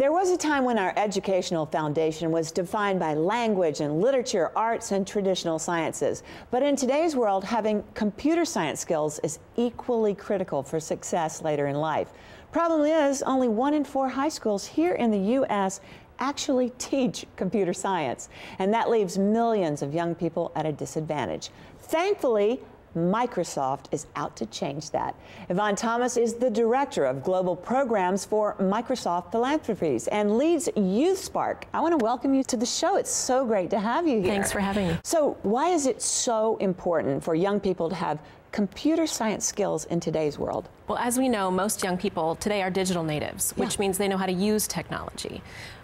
There was a time when our educational foundation was defined by language and literature, arts, and traditional sciences. But in today's world, having computer science skills is equally critical for success later in life. Problem is, only one in four high schools here in the U.S. actually teach computer science, and that leaves millions of young people at a disadvantage. Thankfully, Microsoft is out to change that. Yvonne Thomas is the Director of Global Programs for Microsoft Philanthropies and leads YouthSpark. I want to welcome you to the show. It's so great to have you here. Thanks for having me. So, why is it so important for young people to have computer science skills in today's world? Well, as we know, most young people today are digital natives, which yeah. means they know how to use technology.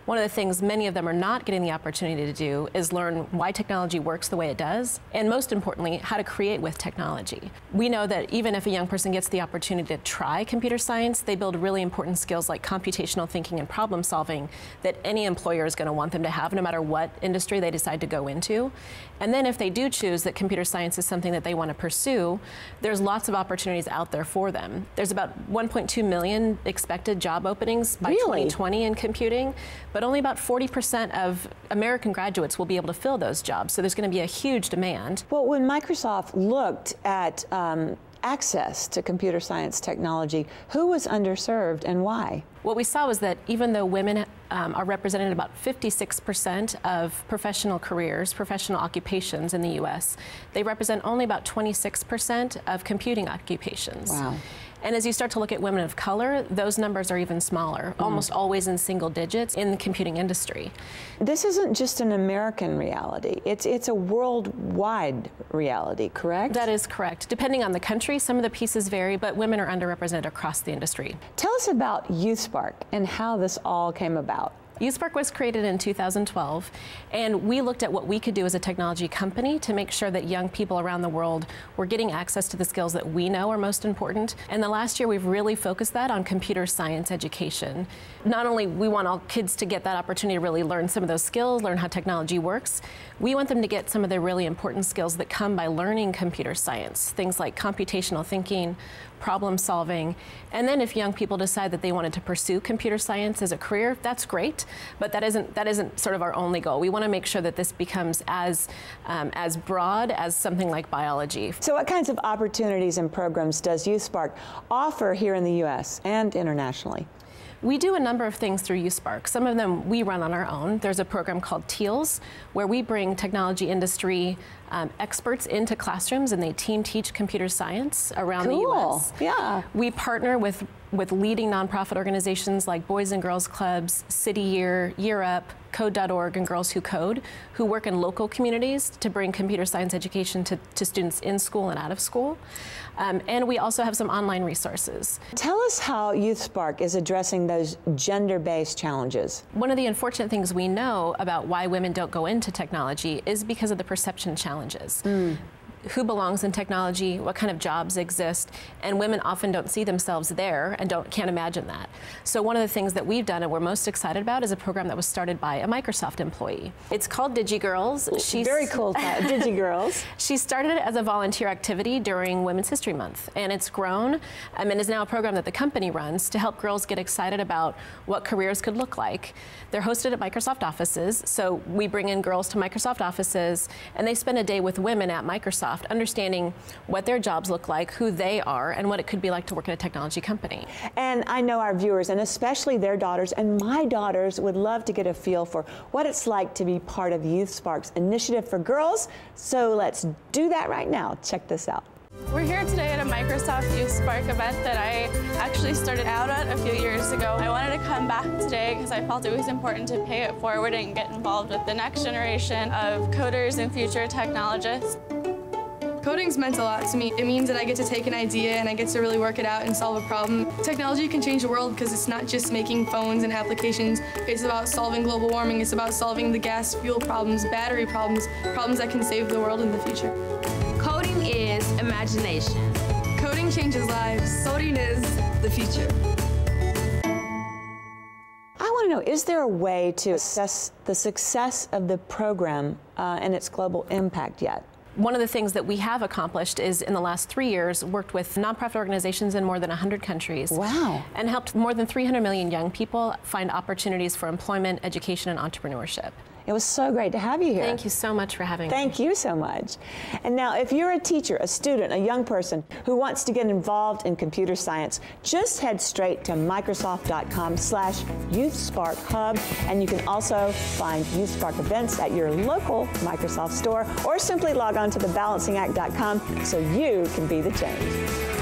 One of the things many of them are not getting the opportunity to do is learn why technology works the way it does, and most importantly, how to create with technology. We know that even if a young person gets the opportunity to try computer science, they build really important skills like computational thinking and problem solving that any employer is going to want them to have no matter what industry they decide to go into. And then if they do choose that computer science is something that they want to pursue, there's lots of opportunities out there for them. There's about 1.2 million expected job openings by really? 2020 in computing but only about 40% of American graduates will be able to fill those jobs. So there's going to be a huge demand. Well, when Microsoft looked at um, access to computer science technology, who was underserved and why? What we saw was that even though women um, are represented about 56% of professional careers, professional occupations in the US, they represent only about 26% of computing occupations. Wow. And as you start to look at women of color, those numbers are even smaller, mm. almost always in single digits in the computing industry. This isn't just an American reality. It's it's a worldwide reality, correct? That is correct. Depending on the country, some of the pieces vary, but women are underrepresented across the industry. Tell us about YouthSpark and how this all came about. YouthSpark was created in 2012, and we looked at what we could do as a technology company to make sure that young people around the world were getting access to the skills that we know are most important. And the last year, we've really focused that on computer science education. Not only we want all kids to get that opportunity to really learn some of those skills, learn how technology works, we want them to get some of the really important skills that come by learning computer science, things like computational thinking, problem solving. And then if young people decide that they wanted to pursue computer science as a career, that's great, but that isn't, that isn't sort of our only goal. We want to make sure that this becomes as, um, as broad as something like biology. So what kinds of opportunities and programs does YouthSpark offer here in the U.S. and internationally? We do a number of things through YouthSpark. Some of them we run on our own. There's a program called TEALS, where we bring technology industry um, experts into classrooms and they team teach computer science around cool. the U.S. Yeah. We partner with with leading nonprofit organizations like Boys and Girls Clubs, City Year, Year Up, Code.org, and Girls Who Code, who work in local communities to bring computer science education to, to students in school and out of school. Um, and we also have some online resources. Tell us how YouthSpark is addressing those gender based challenges. One of the unfortunate things we know about why women don't go into technology is because of the perception challenges. Mm who belongs in technology, what kind of jobs exist, and women often don't see themselves there and don't can't imagine that. So one of the things that we've done and we're most excited about is a program that was started by a Microsoft employee. It's called DigiGirls. She's very cool, DigiGirls. she started it as a volunteer activity during Women's History Month, and it's grown um, and is now a program that the company runs to help girls get excited about what careers could look like. They're hosted at Microsoft offices, so we bring in girls to Microsoft offices, and they spend a day with women at Microsoft Microsoft, understanding what their jobs look like, who they are, and what it could be like to work in a technology company. And I know our viewers, and especially their daughters, and my daughters would love to get a feel for what it's like to be part of YouthSpark's initiative for girls. So let's do that right now. Check this out. We're here today at a Microsoft YouthSpark event that I actually started out at a few years ago. I wanted to come back today because I felt it was important to pay it forward and get involved with the next generation of coders and future technologists. Coding's meant a lot to me. It means that I get to take an idea and I get to really work it out and solve a problem. Technology can change the world because it's not just making phones and applications. It's about solving global warming. It's about solving the gas fuel problems, battery problems, problems that can save the world in the future. Coding is imagination. Coding changes lives. Coding is the future. I want to know, is there a way to assess the success of the program uh, and its global impact yet? One of the things that we have accomplished is in the last three years worked with nonprofit organizations in more than 100 countries. Wow. And helped more than 300 million young people find opportunities for employment, education, and entrepreneurship. It was so great to have you here. Thank you so much for having Thank me. Thank you so much. And now, if you're a teacher, a student, a young person who wants to get involved in computer science, just head straight to Microsoft.com slash YouthSparkHub, and you can also find YouthSpark events at your local Microsoft store, or simply log on to thebalancingact.com so you can be the change.